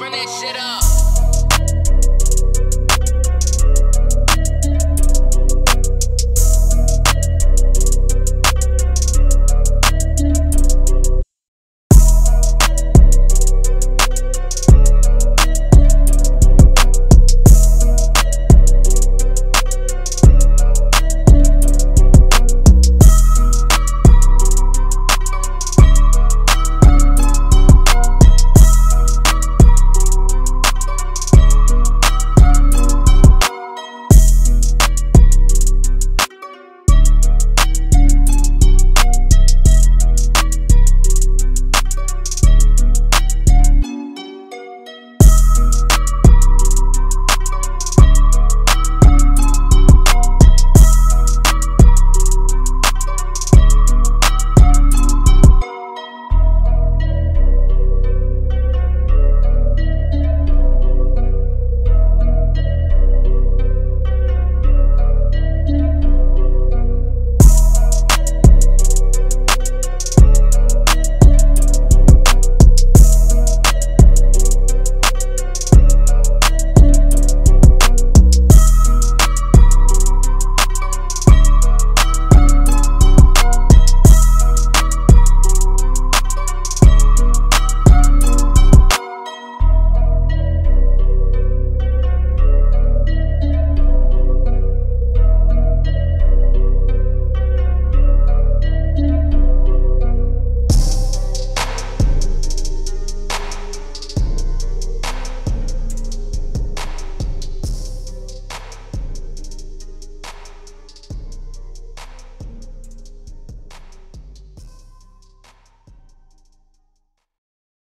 run that shit up.